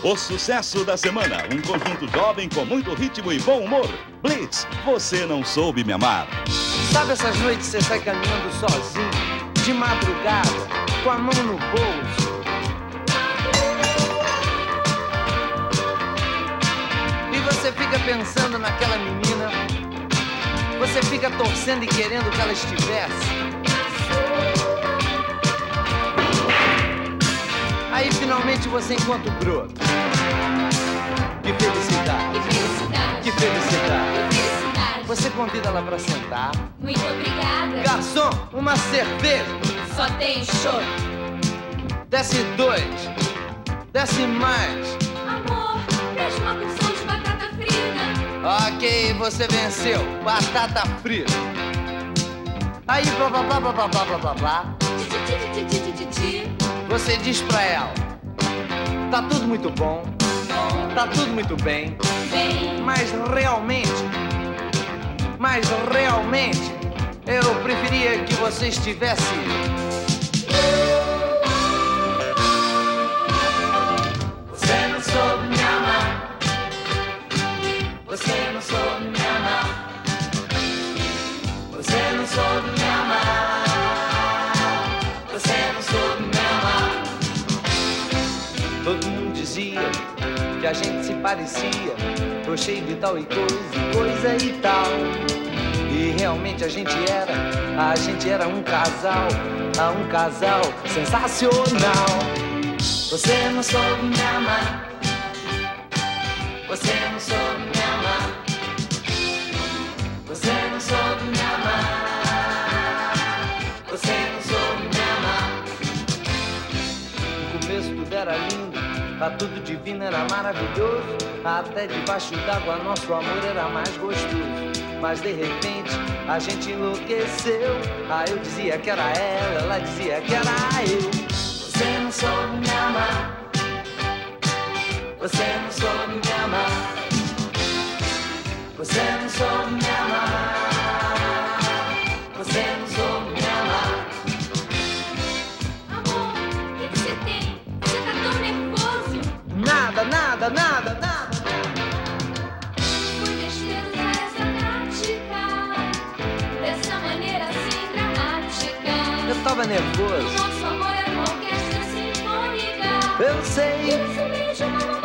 O sucesso da semana, um conjunto jovem com muito ritmo e bom humor. Blitz, você não soube me amar. Sabe essas noites que você sai caminhando sozinho, de madrugada, com a mão no bolso? E você fica pensando naquela menina, você fica torcendo e querendo que ela estivesse. Finalmente você encontra o broto. Que felicidade, Que felicidade. que felicidade. Que felicidade. Você convida ela pra sentar. Muito obrigada. Garçom, uma cerveja. Só tem show. Desce dois. Desce mais. Amor, traz uma porção de batata frita. Ok, você venceu. Batata frita. Aí, blá blá blá blá blá blá blá blá. Você diz pra ela: Tá tudo muito bom, tá tudo muito bem. mas realmente, mas realmente, eu preferia que você estivesse. Você não soube me amar. Você não soube me amar. Você não soube me amar. Todo mundo dizia que a gente se parecia. Cheio de tal e coisa, coisa e tal. E realmente a gente era, a gente era um casal, ah, um casal sensacional. Você não soube me amar. Você não soube me amar. Você não soube me amar. Você não soube me amar. No começo tudo era lindo, a tudo divino era maravilhoso. Até debaixo d'água nosso amor era mais gostoso. Mas de repente a gente enlouqueceu. Ah, eu dizia que era ela, ela dizia que era eu. Você não soube me amar. Você não soube me amar. Você não soube me amar. Nada, nada, nada, besteira usar essa tática. Dessa maneira assim dramática. Eu tava O nervoso. nosso amor era uma orquestra sinfônica. Eu sei. Beijo não